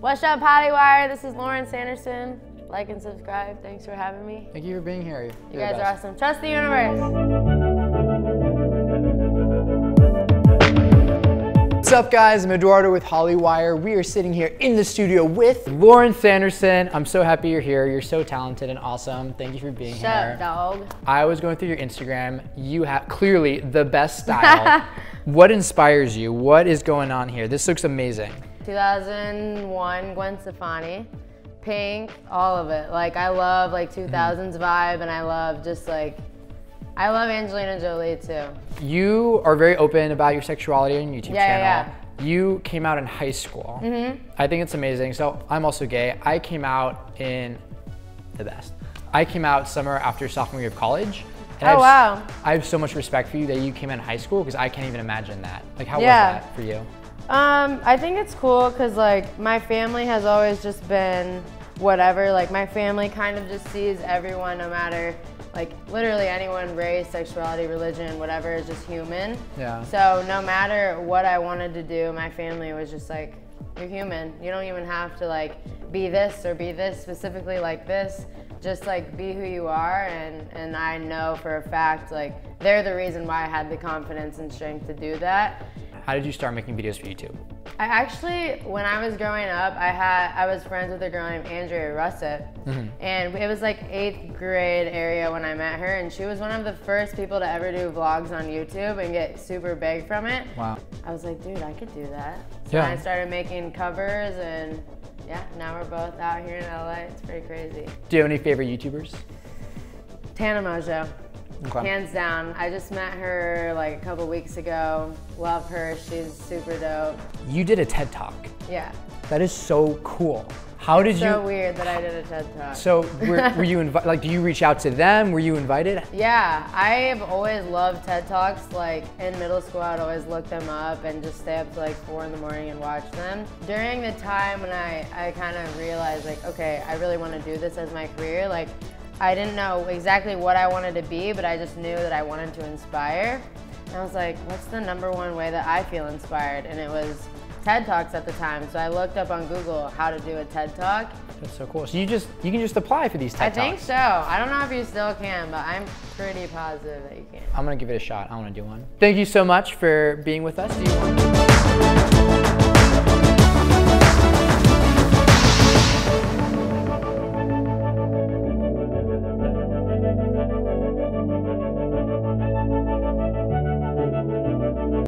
What's up, Hollywire? This is Lauren Sanderson. Like and subscribe. Thanks for having me. Thank you for being here. You guys are awesome. Trust the universe. What's up guys, I'm Eduardo with Hollywire. We are sitting here in the studio with Lauren Sanderson. I'm so happy you're here. You're so talented and awesome. Thank you for being Shut here. up, dog. I was going through your Instagram. You have clearly the best style. what inspires you? What is going on here? This looks amazing. 2001 Gwen Stefani, Pink, all of it. Like I love like 2000s Mm-hmm. vibe, and I love just like I love Angelina Jolie too. You are very open about your sexuality on your YouTube Yeah, yeah, channel. You came out in high school. Mm-hmm. I think it's amazing. So I'm also gay. I came out in the best. I came out summer after sophomore year of college. and Oh, I have, wow. I have so much respect for you that you came out in high school because I can't even imagine that. Like, how Yeah. was that for you? Um, I think it's cool because like my family has always just been whatever. Like my family kind of just sees everyone, no matter like literally anyone, race, sexuality, religion, whatever, is just human. Yeah. So no matter what I wanted to do, my family was just like, you're human. You don't even have to like be this or be this specifically like this. Just like be who you are and and I know for a fact like they're the reason why I had the confidence and strength to do that. How did you start making videos for YouTube? I actually, when I was growing up, I had I was friends with a girl named Andrea Russett, mm-hmm. and it was like eighth grade area when I met her, and she was one of the first people to ever do vlogs on YouTube and get super big from it. Wow. I was like, dude, I could do that. So Yeah. I started making covers, and yeah, now we're both out here in LA. It's pretty crazy. Do you have any favorite YouTubers? Tana Mongeau. Okay. Hands down. I just met her like a couple weeks ago. Love her. She's super dope. You did a TED Talk. Yeah. That is so cool. How did So you? So weird that I did a TED Talk. So were, were you invited? Like, do you reach out to them? Were you invited? Yeah, I've always loved TED Talks. Like in middle school, I'd always look them up and just stay up to like four in the morning and watch them. During the time when I, I kind of realized like, okay, I really want to do this as my career. Like, I didn't know exactly what I wanted to be, but I just knew that I wanted to inspire. And I was like, what's the number one way that I feel inspired? And it was TED Talks at the time. So I looked up on Google how to do a TED Talk. That's so cool. So you just you can just apply for these TED talks. I think so. I don't know if you still can, but I'm pretty positive that you can. I'm gonna give it a shot. I want to do one. Thank you so much for being with us. Do you want-